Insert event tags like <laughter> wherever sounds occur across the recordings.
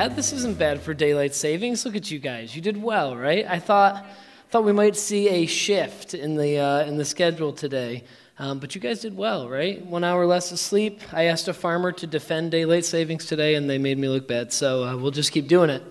bad. This isn't bad for daylight savings. Look at you guys. You did well, right? I thought thought we might see a shift in the uh, in the schedule today, um, but you guys did well, right? One hour less of sleep. I asked a farmer to defend daylight savings today, and they made me look bad. So uh, we'll just keep doing it.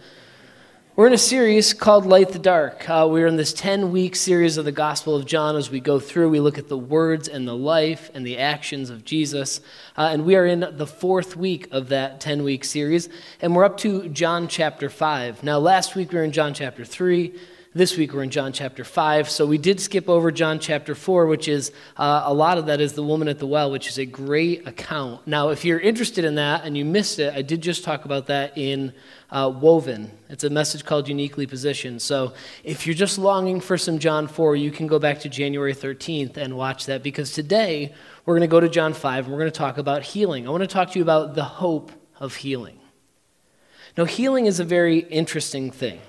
We're in a series called Light the Dark. Uh, we're in this 10 week series of the Gospel of John. As we go through, we look at the words and the life and the actions of Jesus. Uh, and we are in the fourth week of that 10 week series. And we're up to John chapter 5. Now, last week we were in John chapter 3. This week we're in John chapter 5. So we did skip over John chapter 4, which is uh, a lot of that is the woman at the well, which is a great account. Now, if you're interested in that and you missed it, I did just talk about that in uh, Woven. It's a message called Uniquely Positioned. So if you're just longing for some John 4, you can go back to January 13th and watch that because today we're going to go to John 5 and we're going to talk about healing. I want to talk to you about the hope of healing. Now, healing is a very interesting thing.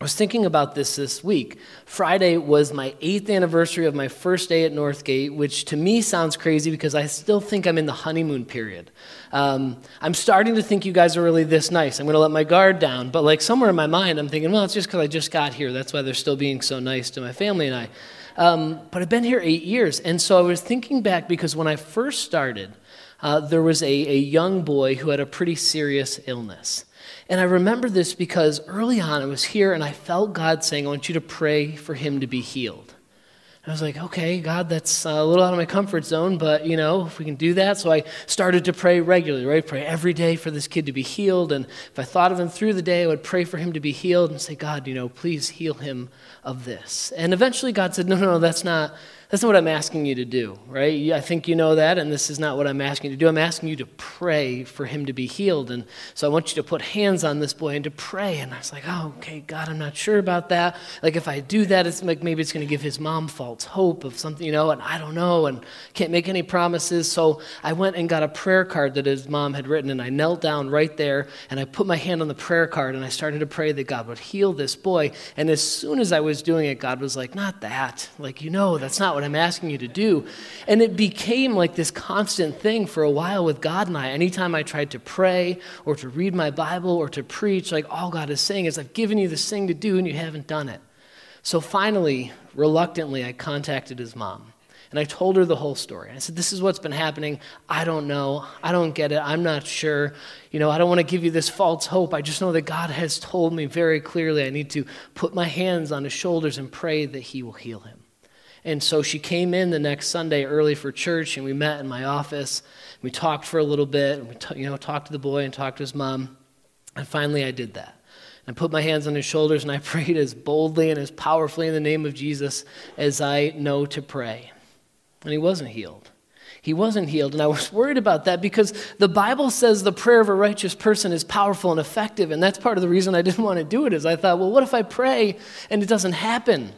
I was thinking about this this week. Friday was my eighth anniversary of my first day at Northgate, which to me sounds crazy because I still think I'm in the honeymoon period. Um, I'm starting to think you guys are really this nice. I'm going to let my guard down. But like somewhere in my mind, I'm thinking, well, it's just because I just got here. That's why they're still being so nice to my family and I. Um, but I've been here eight years. And so I was thinking back because when I first started, uh, there was a, a young boy who had a pretty serious illness. And I remember this because early on I was here and I felt God saying, I want you to pray for him to be healed. I was like, okay, God, that's a little out of my comfort zone, but you know, if we can do that. So I started to pray regularly, right? Pray every day for this kid to be healed. And if I thought of him through the day, I would pray for him to be healed and say, God, you know, please heal him of this. And eventually God said, no, no, no, that's not, that's not what I'm asking you to do, right? I think you know that, and this is not what I'm asking you to do. I'm asking you to pray for him to be healed. And so I want you to put hands on this boy and to pray. And I was like, oh, okay, God, I'm not sure about that. Like, if I do that, it's like maybe it's going to give his mom false hope of something, you know, and I don't know, and can't make any promises. So I went and got a prayer card that his mom had written, and I knelt down right there, and I put my hand on the prayer card, and I started to pray that God would heal this boy. And as soon as I was doing it, God was like, not that. Like, you know, that's not what I'm asking you to do. And it became like this constant thing for a while with God and I. Anytime I tried to pray or to read my Bible or to preach, like all God is saying is, I've given you this thing to do and you haven't done it. So finally, reluctantly, I contacted his mom. And I told her the whole story. I said, This is what's been happening. I don't know. I don't get it. I'm not sure. You know, I don't want to give you this false hope. I just know that God has told me very clearly I need to put my hands on his shoulders and pray that he will heal him. And so she came in the next Sunday early for church, and we met in my office. We talked for a little bit, and we t- you know talked to the boy and talked to his mom. And finally, I did that. I put my hands on his shoulders and I <laughs> prayed as boldly and as powerfully in the name of Jesus as I know to pray. And he wasn't healed. He wasn't healed. And I was worried about that because the Bible says the prayer of a righteous person is powerful and effective. And that's part of the reason I didn't want to do it is I thought, well, what if I pray and it doesn't happen?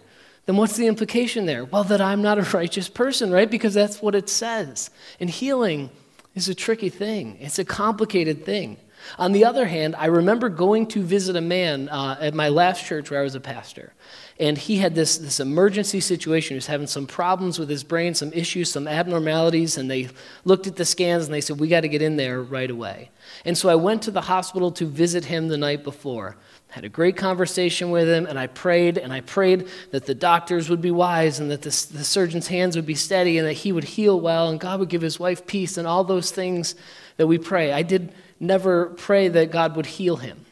Then what's the implication there? Well, that I'm not a <laughs> righteous person, right? Because that's what it says. And healing is a tricky thing, it's a complicated thing. On the other hand, I remember going to visit a man uh, at my last church where I was a pastor. And he had this, this emergency situation. He was having some problems with his brain, some issues, some abnormalities. And they looked at the scans and they said, We got to get in there right away. And so I went to the hospital to visit him the night before had a great conversation with him, and I prayed, and I prayed that the doctors would be wise, and that the, the surgeon's hands would be steady, and that he would heal well, and God would give his wife peace, and all those things that we pray. I did never pray that God would heal him.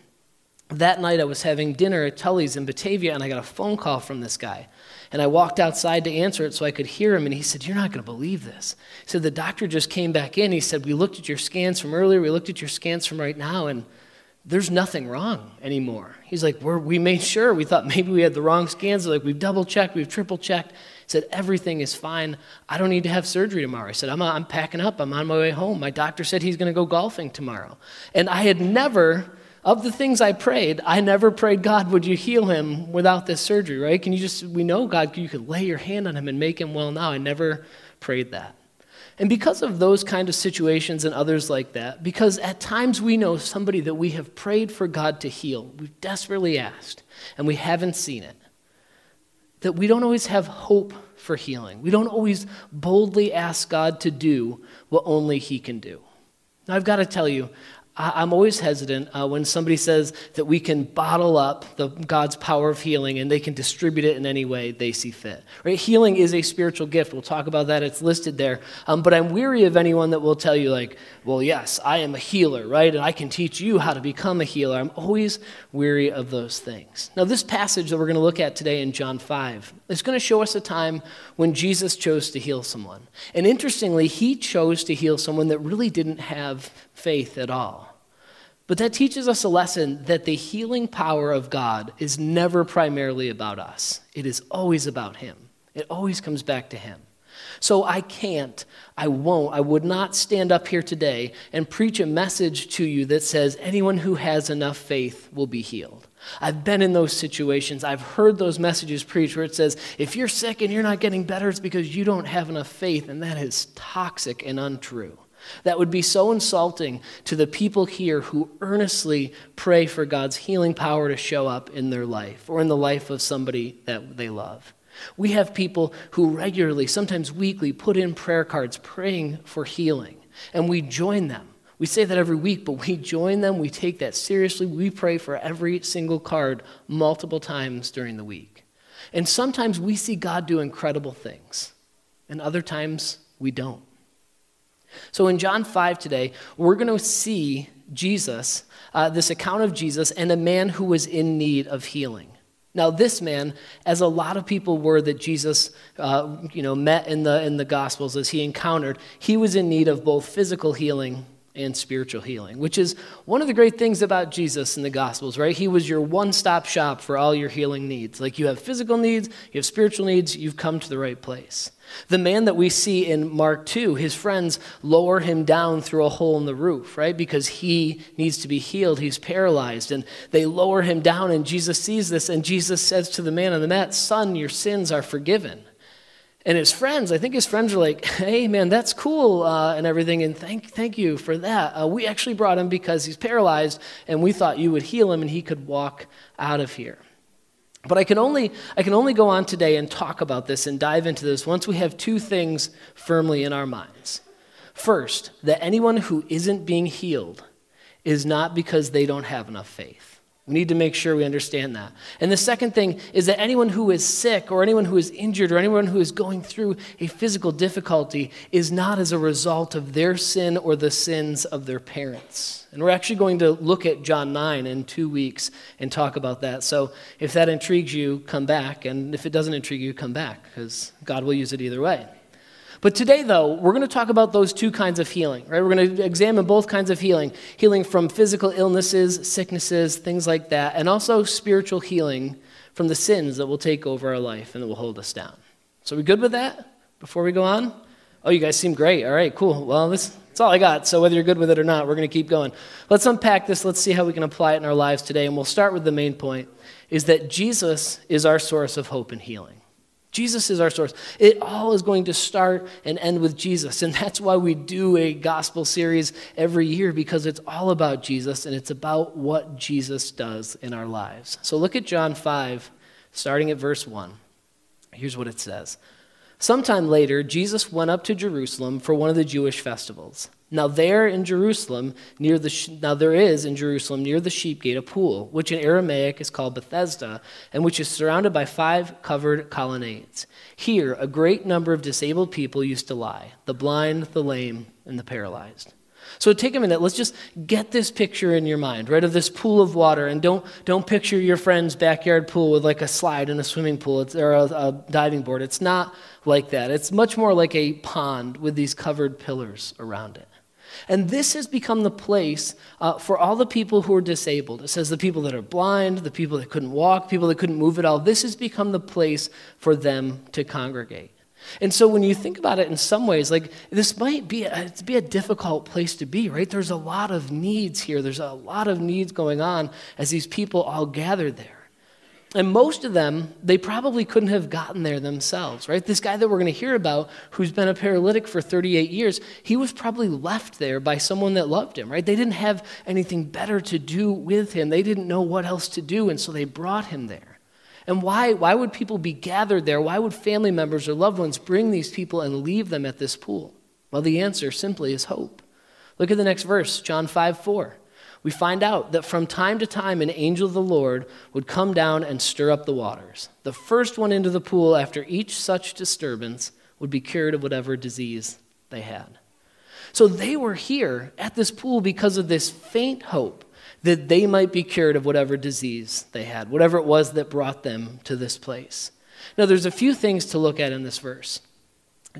That night, I was having dinner at Tully's in Batavia, and I got a phone call from this guy. And I walked outside to answer it so I could hear him, and he said, You're not going to believe this. He said, The doctor just came back in. He said, We looked at your scans from earlier, we looked at your scans from right now, and there's nothing wrong anymore. He's like, we made sure. We thought maybe we had the wrong scans. Like, we've double checked, we've triple checked. He said, Everything is fine. I don't need to have surgery tomorrow. I said, I'm, I'm packing up. I'm on my way home. My doctor said he's going to go golfing tomorrow. And I had never, of the things I prayed, I never prayed, God, would you heal him without this surgery, right? Can you just, we know, God, you could lay your hand on him and make him well now. I never prayed that. And because of those kind of situations and others like that, because at times we know somebody that we have prayed for God to heal, we've desperately asked, and we haven't seen it, that we don't always have hope for healing. We don't always boldly ask God to do what only He can do. Now, I've got to tell you, I'm always hesitant uh, when somebody says that we can bottle up the, God's power of healing and they can distribute it in any way they see fit. Right? Healing is a spiritual gift. We'll talk about that. It's listed there. Um, but I'm weary of anyone that will tell you, like, well, yes, I am a healer, right? And I can teach you how to become a healer. I'm always weary of those things. Now, this passage that we're going to look at today in John 5 is going to show us a time when Jesus chose to heal someone. And interestingly, he chose to heal someone that really didn't have faith at all. But that teaches us a lesson that the healing power of God is never primarily about us, it is always about Him. It always comes back to Him. So I can't, I won't, I would not stand up here today and preach a message to you that says anyone who has enough faith will be healed. I've been in those situations. I've heard those messages preached where it says, if you're sick and you're not getting better, it's because you don't have enough faith. And that is toxic and untrue. That would be so insulting to the people here who earnestly pray for God's healing power to show up in their life or in the life of somebody that they love. We have people who regularly, sometimes weekly, put in prayer cards praying for healing, and we join them. We say that every week, but we join them. We take that seriously. We pray for every single card multiple times during the week. And sometimes we see God do incredible things, and other times we don't. So in John 5 today, we're going to see Jesus, uh, this account of Jesus, and a man who was in need of healing. Now, this man, as a lot of people were that Jesus, uh, you know, met in the in the Gospels as he encountered, he was in need of both physical healing and spiritual healing, which is one of the great things about Jesus in the Gospels, right? He was your one stop shop for all your healing needs. Like you have physical needs, you have spiritual needs, you've come to the right place. The man that we see in Mark 2, his friends lower him down through a hole in the roof, right? Because he needs to be healed. He's paralyzed. And they lower him down, and Jesus sees this, and Jesus says to the man on the mat, Son, your sins are forgiven. And his friends, I think his friends are like, <laughs> hey, man, that's cool uh, and everything, and thank, thank you for that. Uh, we actually brought him because he's paralyzed, and we thought you would heal him and he could walk out of here. But I can, only, I can only go on today and talk about this and dive into this once we have two things firmly in our minds. First, that anyone who isn't being healed is not because they don't have enough faith. We need to make sure we understand that. And the second thing is that anyone who is sick or anyone who is injured or anyone who is going through a physical difficulty is not as a result of their sin or the sins of their parents. And we're actually going to look at John 9 in two weeks and talk about that. So if that intrigues you, come back. And if it doesn't intrigue you, come back because God will use it either way. But today, though, we're going to talk about those two kinds of healing, right? We're going to examine both kinds of healing healing from physical illnesses, sicknesses, things like that, and also spiritual healing from the sins that will take over our life and that will hold us down. So, we good with that before we go on? Oh, you guys seem great. All right, cool. Well, this, that's all I got. So, whether you're good with it or not, we're going to keep going. Let's unpack this. Let's see how we can apply it in our lives today. And we'll start with the main point is that Jesus is our source of hope and healing. Jesus is our source. It all is going to start and end with Jesus. And that's why we do a gospel series every year because it's all about Jesus and it's about what Jesus does in our lives. So look at John 5, starting at verse 1. Here's what it says Sometime later, Jesus went up to Jerusalem for one of the Jewish festivals. Now there in Jerusalem, near the now there is in Jerusalem near the sheep gate a pool, which in Aramaic is called Bethesda, and which is surrounded by five covered colonnades. Here a great number of disabled people used to lie: the blind, the lame, and the paralyzed. So take a minute. Let's just get this picture in your mind, right, of this pool of water, and don't don't picture your friend's backyard pool with like a slide and a swimming pool it's, or a, a diving board. It's not like that. It's much more like a pond with these covered pillars around it. And this has become the place uh, for all the people who are disabled. It says the people that are blind, the people that couldn't walk, people that couldn't move at all. This has become the place for them to congregate. And so when you think about it in some ways, like this might be a, be a difficult place to be, right? There's a lot of needs here. There's a lot of needs going on as these people all gather there. And most of them, they probably couldn't have gotten there themselves, right? This guy that we're going to hear about, who's been a paralytic for 38 years, he was probably left there by someone that loved him, right? They didn't have anything better to do with him. They didn't know what else to do, and so they brought him there. And why, why would people be gathered there? Why would family members or loved ones bring these people and leave them at this pool? Well, the answer simply is hope. Look at the next verse, John 5 4. We find out that from time to time an angel of the Lord would come down and stir up the waters. The first one into the pool after each such disturbance would be cured of whatever disease they had. So they were here at this pool because of this faint hope that they might be cured of whatever disease they had, whatever it was that brought them to this place. Now, there's a few things to look at in this verse.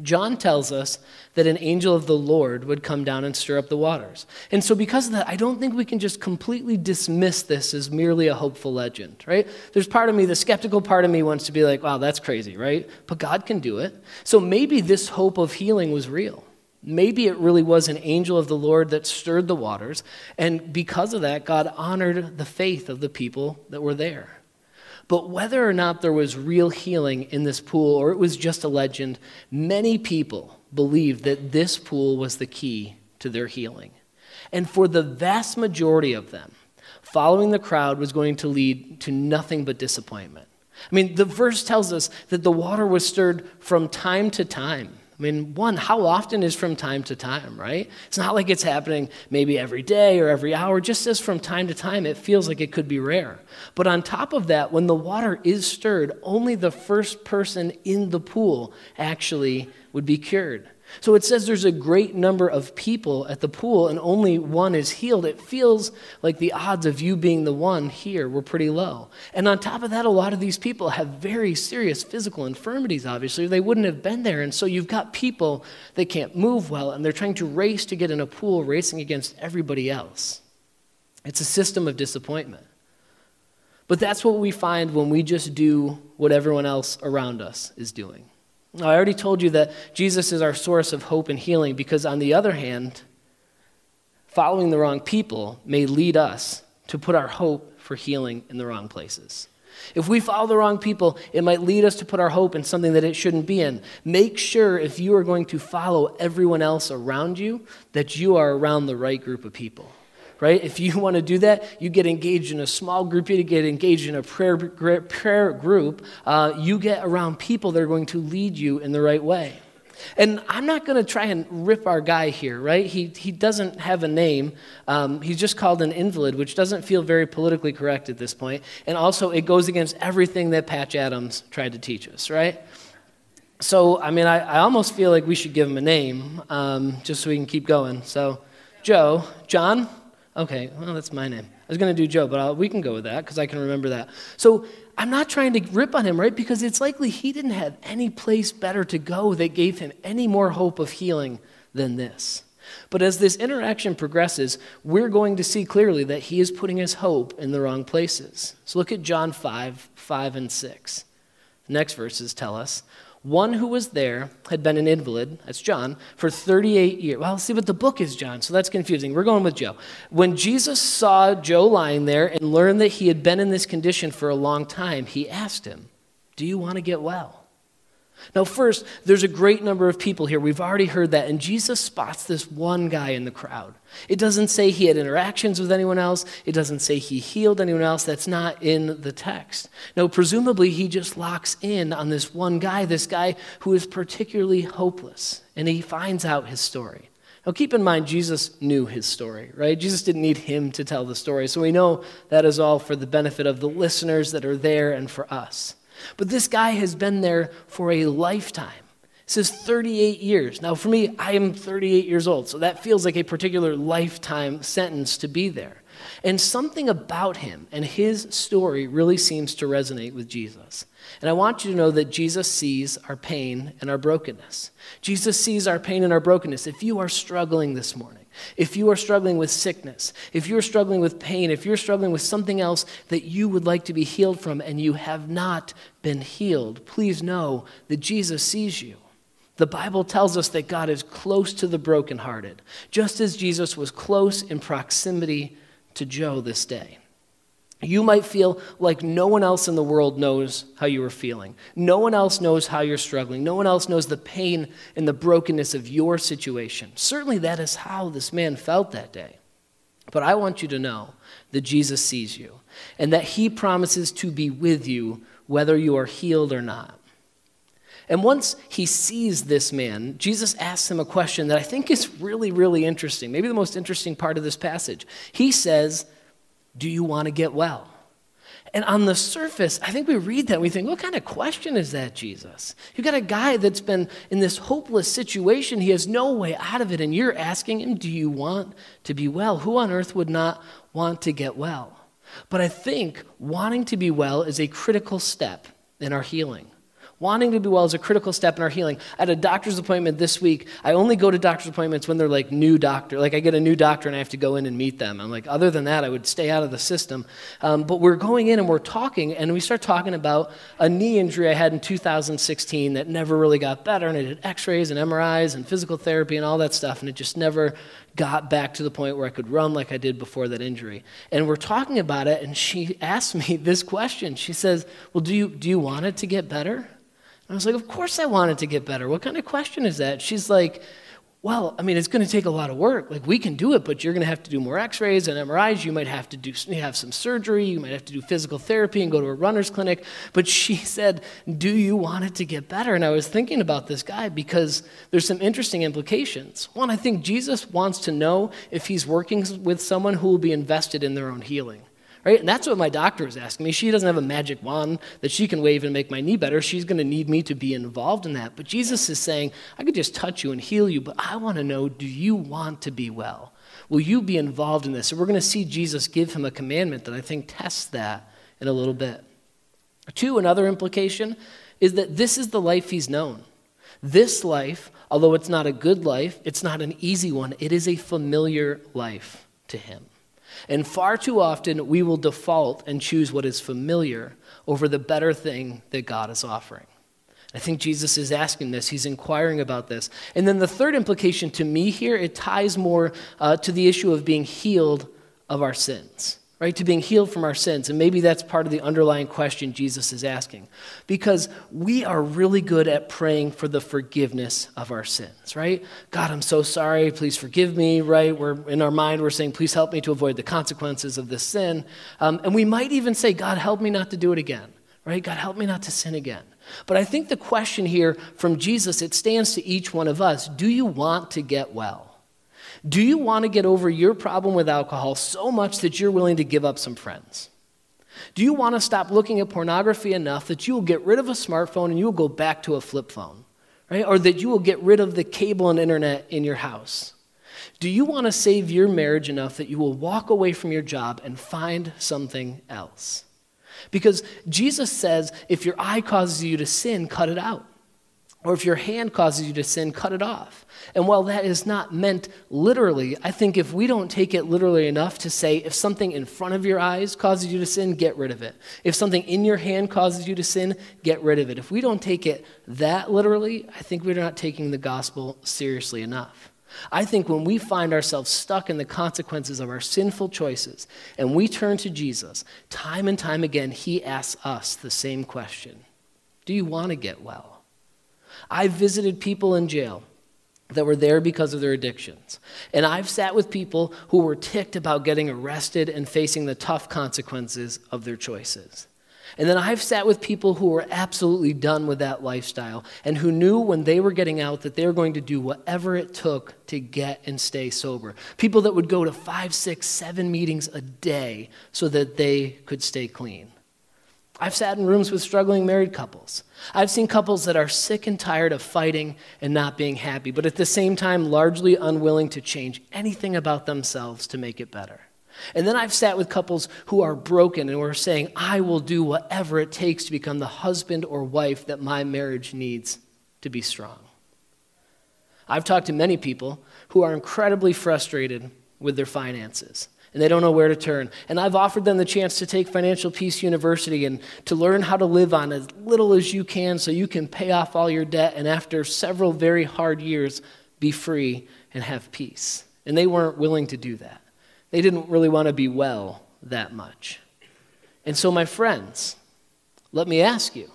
John tells us that an angel of the Lord would come down and stir up the waters. And so, because of that, I don't think we can just completely dismiss this as merely a hopeful legend, right? There's part of me, the skeptical part of me wants to be like, wow, that's crazy, right? But God can do it. So, maybe this hope of healing was real. Maybe it really was an angel of the Lord that stirred the waters. And because of that, God honored the faith of the people that were there. But whether or not there was real healing in this pool or it was just a legend, many people believed that this pool was the key to their healing. And for the vast majority of them, following the crowd was going to lead to nothing but disappointment. I mean, the verse tells us that the water was stirred from time to time. I mean, one, how often is from time to time, right? It's not like it's happening maybe every day or every hour. Just as from time to time, it feels like it could be rare. But on top of that, when the water is stirred, only the first person in the pool actually would be cured. So it says there's a great number of people at the pool and only one is healed. It feels like the odds of you being the one here were pretty low. And on top of that, a lot of these people have very serious physical infirmities, obviously. They wouldn't have been there. And so you've got people that can't move well and they're trying to race to get in a pool, racing against everybody else. It's a system of disappointment. But that's what we find when we just do what everyone else around us is doing. I already told you that Jesus is our source of hope and healing because, on the other hand, following the wrong people may lead us to put our hope for healing in the wrong places. If we follow the wrong people, it might lead us to put our hope in something that it shouldn't be in. Make sure if you are going to follow everyone else around you, that you are around the right group of people right? If you <laughs> want to do that, you get engaged in a small group, you get engaged in a prayer, prayer group, uh, you get around people that are going to lead you in the right way. And I'm not going to try and rip our guy here, right? He, he doesn't have a name. Um, he's just called an invalid, which doesn't feel very politically correct at this point. And also, it goes against everything that Patch Adams tried to teach us, right? So, I mean, I, I almost feel like we should give him a name um, just so we can keep going. So, Joe, John, Okay, well, that's my name. I was going to do Joe, but I'll, we can go with that because I can remember that. So I'm not trying to rip on him, right? Because it's likely he didn't have any place better to go that gave him any more hope of healing than this. But as this interaction progresses, we're going to see clearly that he is putting his hope in the wrong places. So look at John 5 5 and 6. The next verses tell us one who was there had been an invalid, that's John, for 38 years. Well, see, but the book is John, so that's confusing. We're going with Joe. When Jesus saw Joe lying there and learned that he had been in this condition for a long time, he asked him, Do you want to get well? Now, first, there's a great number of people here. We've already heard that. And Jesus spots this one guy in the crowd. It doesn't say he had interactions with anyone else, it doesn't say he healed anyone else. That's not in the text. No, presumably, he just locks in on this one guy, this guy who is particularly hopeless. And he finds out his story. Now, keep in mind, Jesus knew his story, right? Jesus didn't need him to tell the story. So we know that is all for the benefit of the listeners that are there and for us. But this guy has been there for a lifetime. It says 38 years. Now, for me, I am 38 years old, so that feels like a particular lifetime sentence to be there. And something about him and his story really seems to resonate with Jesus. And I want you to know that Jesus sees our pain and our brokenness. Jesus sees our pain and our brokenness. If you are struggling this morning, if you are struggling with sickness, if you're struggling with pain, if you're struggling with something else that you would like to be healed from and you have not been healed, please know that Jesus sees you. The Bible tells us that God is close to the brokenhearted, just as Jesus was close in proximity to Joe this day. You might feel like no one else in the world knows how you are feeling. No one else knows how you're struggling. No one else knows the pain and the brokenness of your situation. Certainly, that is how this man felt that day. But I want you to know that Jesus sees you and that he promises to be with you whether you are healed or not. And once he sees this man, Jesus asks him a question that I think is really, really interesting, maybe the most interesting part of this passage. He says, Do you want to get well? And on the surface, I think we read that and we think, what kind of question is that, Jesus? You've got a guy that's been in this hopeless situation. He has no way out of it, and you're asking him, Do you want to be well? Who on earth would not want to get well? But I think wanting to be well is a critical step in our healing. Wanting to be well is a critical step in our healing. At a doctor's appointment this week. I only go to doctor's appointments when they're like new doctor. Like I get a new doctor and I have to go in and meet them. I'm like, other than that, I would stay out of the system. Um, but we're going in and we're talking, and we start talking about a knee injury I had in 2016 that never really got better. And I did x rays and MRIs and physical therapy and all that stuff, and it just never got back to the point where I could run like I did before that injury. And we're talking about it, and she <laughs> asked me this question. She says, Well, do you, do you want it to get better? I was like, Of course I want it to get better. What kind of question is that? She's like, well, I mean, it's going to take a lot of work. Like, we can do it, but you're going to have to do more x rays and MRIs. You might have to do, have some surgery. You might have to do physical therapy and go to a runner's clinic. But she <laughs> said, Do you want it to get better? And I was thinking about this guy because there's some interesting implications. One, I think Jesus wants to know if he's working with someone who will be invested in their own healing. Right? And that's what my doctor is asking me. She doesn't have a magic wand that she can wave and make my knee better. She's going to need me to be involved in that. But Jesus is saying, I could just touch you and heal you, but I want to know do you want to be well? Will you be involved in this? So we're going to see Jesus give him a commandment that I think tests that in a little bit. Two, another implication is that this is the life he's known. This life, although it's not a good life, it's not an easy one, it is a familiar life to him. And far too often, we will default and choose what is familiar over the better thing that God is offering. I think Jesus is asking this. He's inquiring about this. And then the third implication to me here, it ties more uh, to the issue of being healed of our sins right? To being healed from our sins. And maybe that's part of the underlying question Jesus is asking. Because we are really good at praying for the forgiveness of our sins, right? God, I'm so sorry. Please forgive me, right? We're in our mind, we're saying, please help me to avoid the consequences of this sin. Um, and we might even say, God, help me not to do it again, right? God, help me not to sin again. But I think the question here from Jesus, it stands to each one of us do you want to get well? Do you want to get over your problem with alcohol so much that you're willing to give up some friends? Do you want to stop looking at pornography enough that you will get rid of a smartphone and you will go back to a flip phone? Right? Or that you will get rid of the cable and internet in your house? Do you want to save your marriage enough that you will walk away from your job and find something else? Because Jesus says if your eye causes you to sin, cut it out. Or if your hand causes you to sin, cut it off. And while that is not meant literally, I think if we don't take it literally enough to say, if something in front of your eyes causes you to sin, get rid of it. If something in your hand causes you to sin, get rid of it. If we don't take it that literally, I think we're not taking the gospel seriously enough. I think when we find ourselves stuck in the consequences of our sinful choices and we turn to Jesus, time and time again, he asks us the same question Do you want to get well? I visited people in jail that were there because of their addictions. And I've sat with people who were ticked about getting arrested and facing the tough consequences of their choices. And then I've sat with people who were absolutely done with that lifestyle and who knew when they were getting out that they were going to do whatever it took to get and stay sober. People that would go to five, six, seven meetings a day so that they could stay clean. I've sat in rooms with struggling married couples. I've seen couples that are sick and tired of fighting and not being happy, but at the same time, largely unwilling to change anything about themselves to make it better. And then I've sat with couples who are broken and who are saying, I will do whatever it takes to become the husband or wife that my marriage needs to be strong. I've talked to many people who are incredibly frustrated with their finances and they don't know where to turn. And I've offered them the chance to take Financial Peace University and to learn how to live on as little as you can so you can pay off all your debt and after several very hard years be free and have peace. And they weren't willing to do that. They didn't really want to be well that much. And so, my friends, let me ask you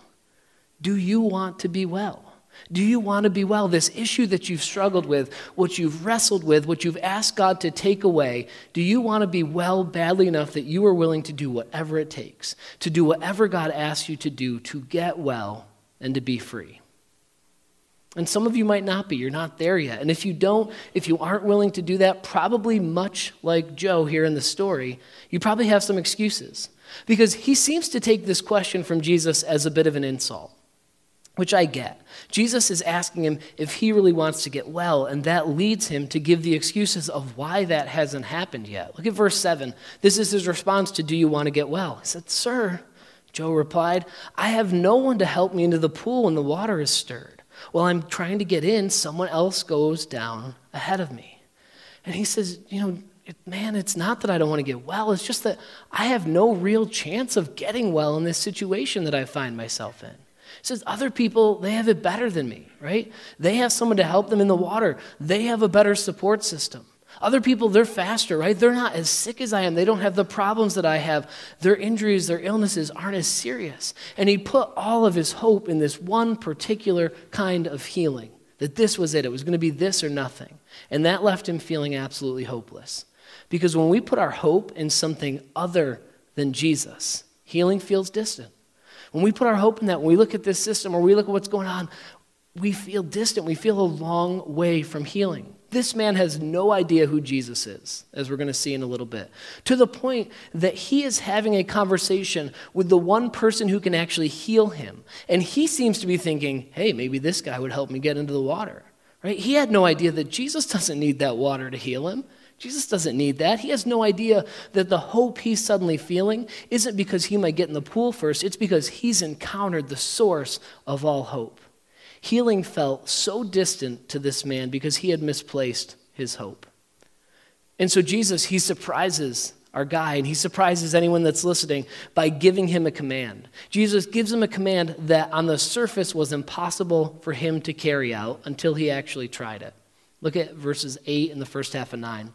do you want to be well? Do you want to be well? This issue that you've struggled with, what you've wrestled with, what you've asked God to take away, do you want to be well badly enough that you are willing to do whatever it takes, to do whatever God asks you to do to get well and to be free? And some of you might not be. You're not there yet. And if you don't, if you aren't willing to do that, probably much like Joe here in the story, you probably have some excuses. Because he seems to take this question from Jesus as a bit of an insult, which I get. Jesus is asking him if he really wants to get well, and that leads him to give the excuses of why that hasn't happened yet. Look at verse 7. This is his response to, Do you want to get well? He said, Sir, Joe replied, I have no one to help me into the pool when the water is stirred. While I'm trying to get in, someone else goes down ahead of me. And he says, You know, man, it's not that I don't want to get well, it's just that I have no real chance of getting well in this situation that I find myself in. Says, Other people, they have it better than me, right? They have someone to help them in the water, they have a better support system. Other people, they're faster, right? They're not as sick as I am. They don't have the problems that I have. Their injuries, their illnesses aren't as serious. And he put all of his hope in this one particular kind of healing that this was it. It was going to be this or nothing. And that left him feeling absolutely hopeless. Because when we put our hope in something other than Jesus, healing feels distant. When we put our hope in that, when we look at this system or we look at what's going on, we feel distant. We feel a long way from healing. This man has no idea who Jesus is, as we're going to see in a little bit, to the point that he is having a conversation with the one person who can actually heal him. And he seems to be thinking, hey, maybe this guy would help me get into the water. Right? He had no idea that Jesus <laughs> doesn't need that water to heal him. Jesus doesn't need that. He has no idea that the hope he's suddenly feeling isn't because he might get in the pool first, it's because he's encountered the source of all hope. Healing felt so distant to this man because he had misplaced his hope. And so Jesus, he surprises our guy, and he surprises anyone that's listening by giving him a command. Jesus gives him a command that on the surface was impossible for him to carry out until he actually tried it. Look at verses 8 and the first half of 9.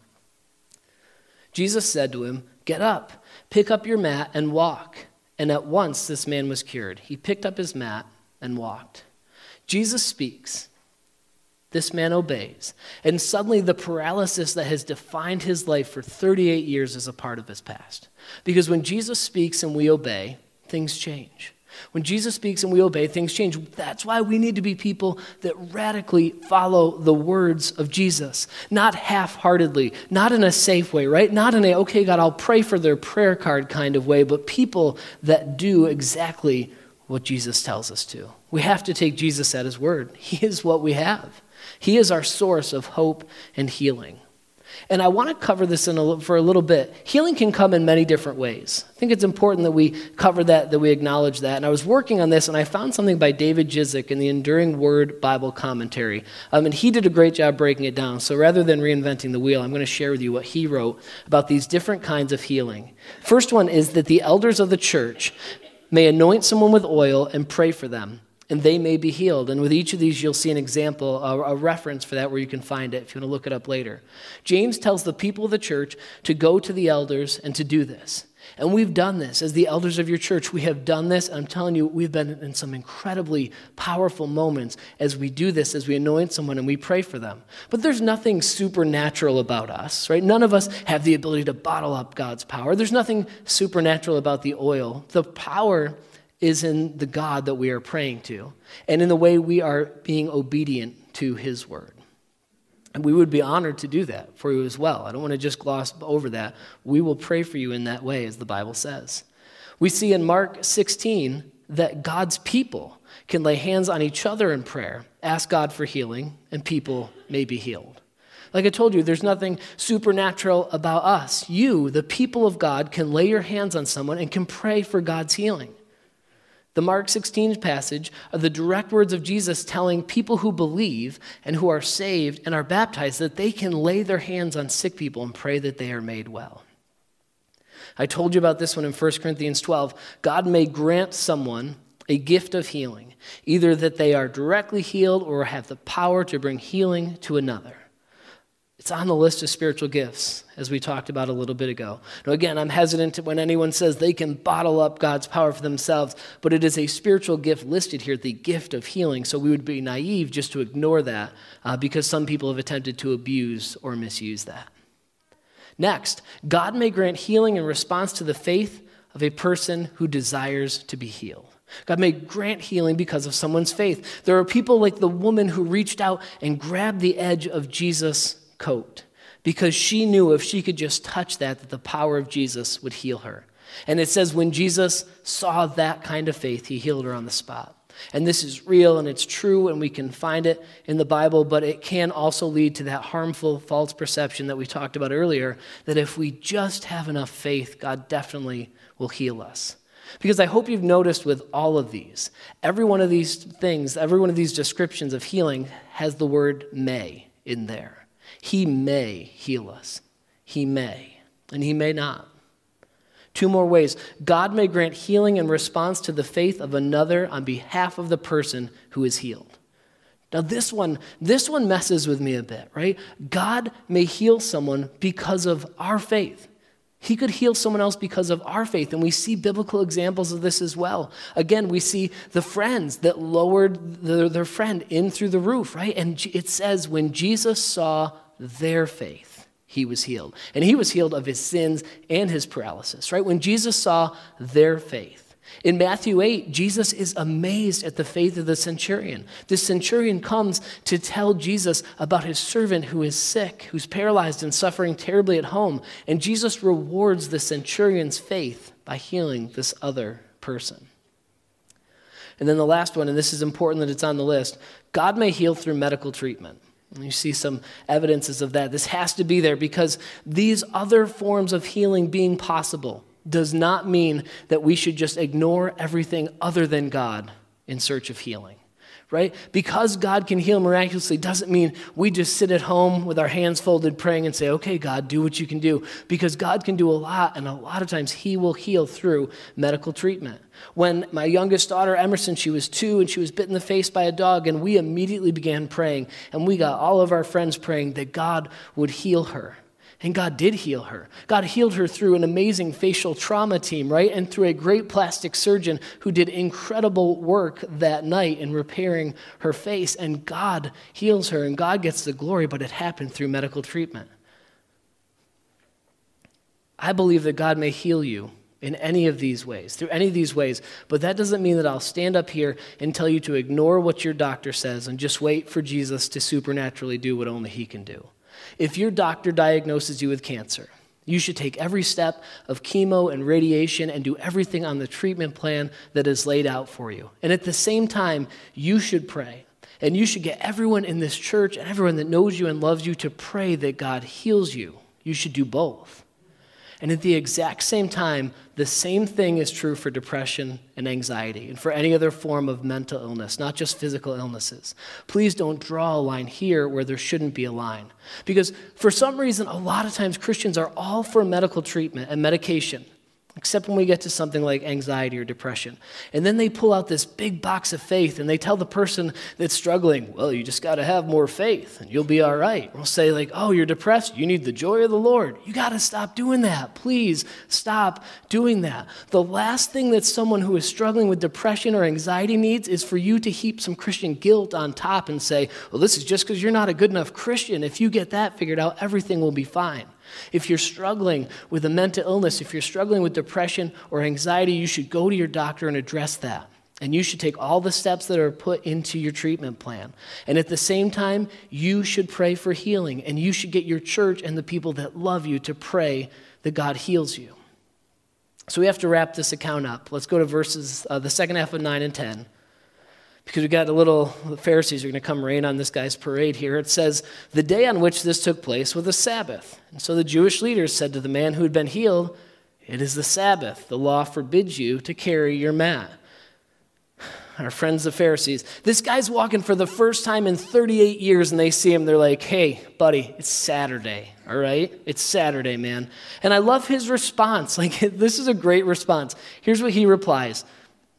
Jesus said to him, Get up, pick up your mat, and walk. And at once this man was cured. He picked up his mat and walked. Jesus speaks. This man obeys. And suddenly, the paralysis that has defined his life for 38 years is a part of his past. Because when Jesus speaks and we obey, things change. When Jesus speaks and we obey, things change. That's why we need to be people that radically follow the words of Jesus, not half heartedly, not in a safe way, right? Not in a, okay, God, I'll pray for their prayer card kind of way, but people that do exactly what Jesus tells us to. We have to take Jesus at his word. He is what we have, he is our source of hope and healing. And I want to cover this in a, for a little bit. Healing can come in many different ways. I think it's important that we cover that, that we acknowledge that. And I was working on this, and I found something by David Guzik in the Enduring Word Bible Commentary. Um, and he did a great job breaking it down. So rather than reinventing the wheel, I'm going to share with you what he wrote about these different kinds of healing. First one is that the elders of the church may anoint someone with oil and pray for them, and they may be healed. And with each of these, you'll see an example, a, a, reference for that where you can find it if you want to look it up later. James tells the people of the church to go to the elders and to do this. And we've done this as the elders of your church. We have done this. I'm telling you, we've been in some incredibly powerful moments as we do this, as we anoint someone and we pray for them. But there's nothing supernatural about us, right? None of us have the ability to bottle up God's power. There's nothing supernatural about the oil. The power is in the God that we are praying to and in the way we are being obedient to his word. And we would be honored to do that for you as well. I don't want to just gloss over that. We will pray for you in that way, as the Bible says. We see in Mark 16 that God's people can lay hands on each other in prayer, ask God for healing, and people may be healed. Like I told you, there's nothing supernatural about us. You, the people of God, can lay your hands on someone and can pray for God's healing. The Mark 16 passage are the direct words of Jesus telling people who believe and who are saved and are baptized that they can lay their hands on sick people and pray that they are made well. I told you about this one in 1 Corinthians 12. God may grant someone a gift of healing, either that they are directly healed or have the power to bring healing to another. It's on the list of spiritual gifts, as we talked about a little bit ago. Now, again, I'm hesitant when anyone says they can bottle up God's power for themselves, but it is a spiritual gift listed here, the gift of healing. So we would be naive just to ignore that uh, because some people have attempted to abuse or misuse that. Next, God may grant healing in response to the faith of a person who desires to be healed. God may grant healing because of someone's faith. There are people like the woman who reached out and grabbed the edge of Jesus' coat because she knew if she could just touch that, that the power of Jesus would heal her. And it says when Jesus saw that kind of faith, he healed her on the spot. And this is real and it's true, and we can find it in the Bible, but it can also lead to that harmful false perception that we talked about earlier that if we just have enough faith, God definitely will heal us. Because I hope you've noticed with all of these, every one of these things, every one of these descriptions of healing has the word may in there. He may heal us. He may, and he may not. Two more ways. God may grant healing in response to the faith of another on behalf of the person who is healed. Now this one, this one messes with me a bit, right? God may heal someone because of our faith. He could heal someone else because of our faith, and we see biblical examples of this as well. Again, we see the friends that lowered the, their friend in through the roof, right? And it says, when Jesus saw their faith, he was healed. And he was healed of his sins and his paralysis, right? When Jesus saw their faith. In Matthew 8, Jesus is amazed at the faith of the centurion. The centurion comes to tell Jesus about his servant who is sick, who's paralyzed and suffering terribly at home. And Jesus rewards the centurion's faith by healing this other person. And then the last one, and this is important that it's on the list God may heal through medical treatment. You see some evidences of that. This has to be there because these other forms of healing being possible does not mean that we should just ignore everything other than God in search of healing. Right? Because God can heal miraculously doesn't mean we just sit at home with our hands folded praying and say, okay, God, do what you can do. Because God can do a lot, and a lot of times He will heal through medical treatment. When my youngest daughter, Emerson, she was two and she was bit in the face by a dog, and we immediately began praying, and we got all of our friends praying that God would heal her. And God did heal her. God healed her through an amazing facial trauma team, right? And through a great plastic surgeon who did incredible work that night in repairing her face. And God heals her, and God gets the glory, but it happened through medical treatment. I believe that God may heal you in any of these ways, through any of these ways, but that doesn't mean that I'll stand up here and tell you to ignore what your doctor says and just wait for Jesus to supernaturally do what only He can do. If your doctor diagnoses you with cancer, you should take every step of chemo and radiation and do everything on the treatment plan that is laid out for you. And at the same time, you should pray. And you should get everyone in this church and everyone that knows you and loves you to pray that God heals you. You should do both. And at the exact same time, the same thing is true for depression and anxiety and for any other form of mental illness, not just physical illnesses. Please don't draw a line here where there shouldn't be a line. Because for some reason, a lot of times Christians are all for medical treatment and medication except when we get to something like anxiety or depression. And then they pull out this big box of faith and they tell the person that's struggling, well, you just got to have more faith and you'll be all right. We'll say, like, oh, you're depressed. You need the joy of the Lord. You got to stop doing that. Please stop doing that. The last thing that someone who is struggling with depression or anxiety needs is for you to heap some Christian guilt on top and say, well, this is just because you're not a good enough Christian. If you get that figured out, everything will be fine. If you're struggling with a mental illness, if you're struggling with depression or anxiety, you should go to your doctor and address that. And you should take all the steps that are put into your treatment plan. And at the same time, you should pray for healing. And you should get your church and the people that love you to pray that God heals you. So we have to wrap this account up. Let's go to verses, uh, the second half of 9 and 10 because we got a little the Pharisees are going to come rain on this guy's parade here. It says, The day on which this took place was a Sabbath. And so the Jewish leaders said to the man who had been healed, It is the Sabbath. The law forbids you to carry your mat. Our friends, the Pharisees. This guy's walking for the first time in 38 years, and they see him. They're like, Hey, buddy, it's Saturday, all right? It's Saturday, man. And I love his response. <laughs> Like, this is a great response. Here's what he replies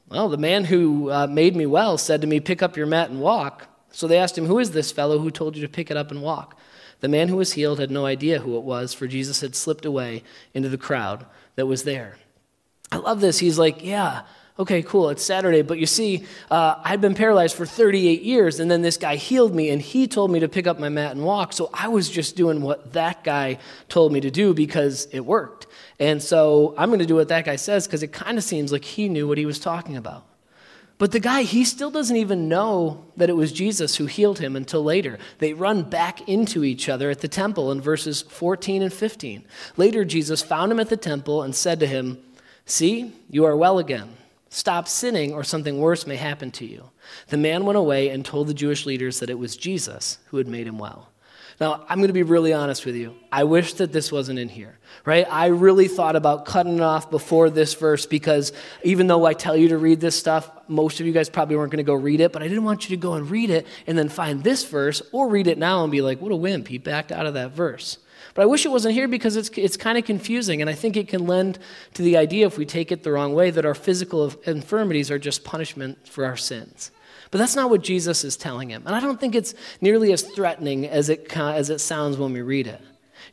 well, the man who uh, made me well said to me, Pick up your mat and walk. So they asked him, Who is this fellow who told you to pick it up and walk? The man who was healed had no idea who it was, for Jesus had slipped away into the crowd that was there. I love this. He's like, Yeah, okay, cool, it's Saturday. But you see, uh, I'd been paralyzed for 38 years, and then this guy healed me, and he told me to pick up my mat and walk. So I was just doing what that guy told me to do because it worked. And so I'm going to do what that guy says because it kind of seems like he knew what he was talking about. But the guy, he still doesn't even know that it was Jesus who healed him until later. They run back into each other at the temple in verses 14 and 15. Later, Jesus found him at the temple and said to him, See, you are well again. Stop sinning, or something worse may happen to you. The man went away and told the Jewish leaders that it was Jesus who had made him well. Now, I'm going to be really honest with you. I wish that this wasn't in here, right? I really thought about cutting it off before this verse because even though I tell you to read this stuff, most of you guys probably weren't going to go read it, but I didn't want you to go and read it and then find this verse or read it now and be like, what a wimp, he backed out of that verse. But I wish it wasn't here because it's, it's kind of confusing, and I think it can lend to the idea, if we take it the wrong way, that our physical infirmities are just punishment for our sins. But that's not what Jesus is telling him. And I don't think it's nearly as threatening as it, as it sounds when we read it.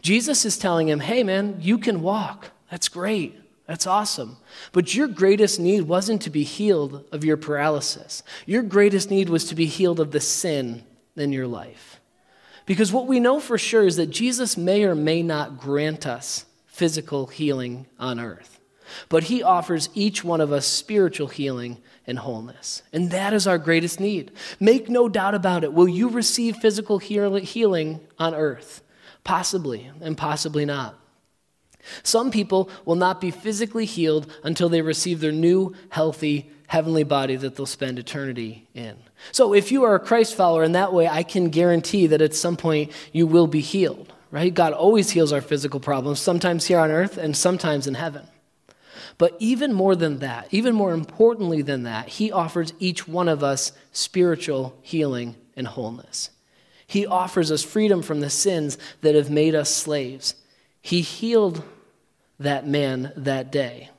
Jesus is telling him, hey, man, you can walk. That's great. That's awesome. But your greatest need wasn't to be healed of your paralysis. Your greatest need was to be healed of the sin in your life. Because what we know for sure is that Jesus may or may not grant us physical healing on earth, but he offers each one of us spiritual healing and wholeness. And that is our greatest need. Make no doubt about it. Will you receive physical healing on earth? Possibly, and possibly not. Some people will not be physically healed until they receive their new, healthy, heavenly body that they'll spend eternity in. So if you are a Christ follower in that way, I can guarantee that at some point you will be healed, right? God always heals our physical problems, sometimes here on earth and sometimes in heaven. But even more than that, even more importantly than that, he offers each one of us spiritual healing and wholeness. He offers us freedom from the sins that have made us slaves. He healed that man that day,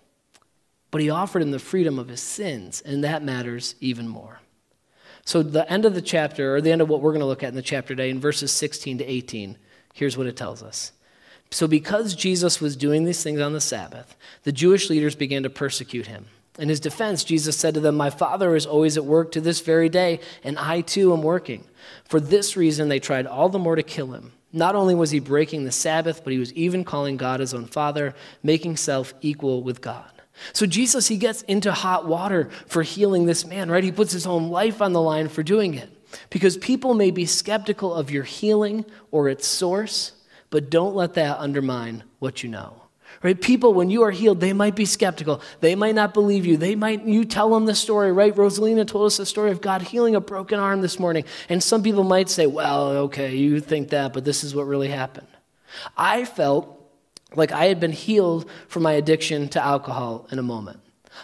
but he offered him the freedom of his sins, and that matters even more. So, the end of the chapter, or the end of what we're going to look at in the chapter today, in verses 16 to 18, here's what it tells us. So, because Jesus was doing these things on the Sabbath, the Jewish leaders began to persecute him. In his defense, Jesus said to them, My Father is always at work to this very day, and I too am working. For this reason, they tried all the more to kill him. Not only was he breaking the Sabbath, but he was even calling God his own Father, making self equal with God. So Jesus, he gets into hot water for healing this man, right? He puts his own life on the line for doing it. Because people may be skeptical of your healing or its source, but don't let that undermine what you know. Right? People, when you are healed, they might be skeptical. They might not believe you. They might, you tell them the story, right? Rosalina told us the story of God healing a broken arm this morning. And some people might say, well, okay, you think that, but this is what really happened. I felt like I had been healed from my addiction to alcohol in a moment.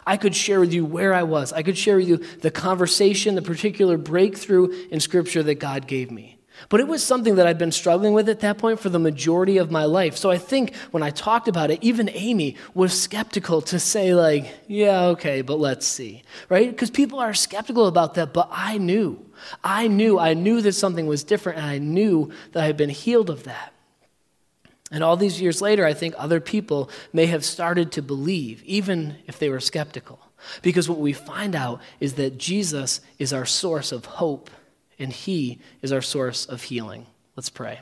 I could share with you where I was. I could share with you the conversation, the particular breakthrough in Scripture that God gave me. But it was something that I'd been struggling with at that point for the majority of my life. So I think when I talked about it, even Amy was skeptical to say, like, yeah, okay, but let's see, right? Because people are skeptical about that, but I knew. I knew. I knew that something was different, and I knew that I had been healed of that. And all these years later, I think other people may have started to believe, even if they were skeptical. Because what we find out is that Jesus is our source of hope and He is our source of healing. Let's pray.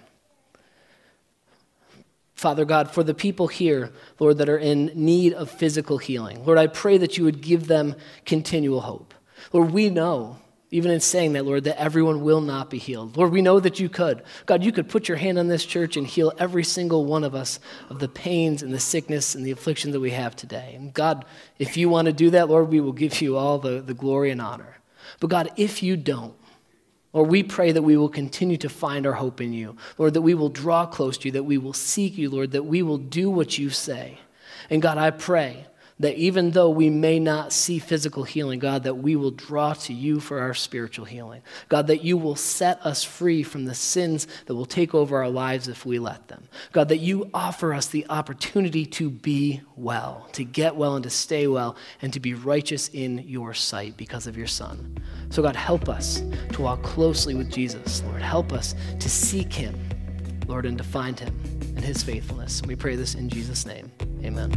Father God, for the people here, Lord, that are in need of physical healing, Lord, I pray that you would give them continual hope. Lord, we know, even in saying that, Lord, that everyone will not be healed. Lord, we know that you could. God, you could put your hand on this church and heal every single one of us of the pains and the sickness and the affliction that we have today. And God, if you want to do that, Lord, we will give you all the, the glory and honor. But God, if you don't, Lord, we pray that we will continue to find our hope in you. Lord, that we will draw close to you, that we will seek you, Lord, that we will do what you say. And God, I pray that even though we may not see physical healing, God, that we will draw to you for our spiritual healing. God, that you will set us free from the sins that will take over our lives if we let them. God, that you offer us the opportunity to be well, to get well and to stay well, and to be righteous in your sight because of your Son. So, God, help us to walk closely with Jesus, Lord. Help us to seek him, Lord, and to find him and his faithfulness. We pray this in Jesus' name. Amen.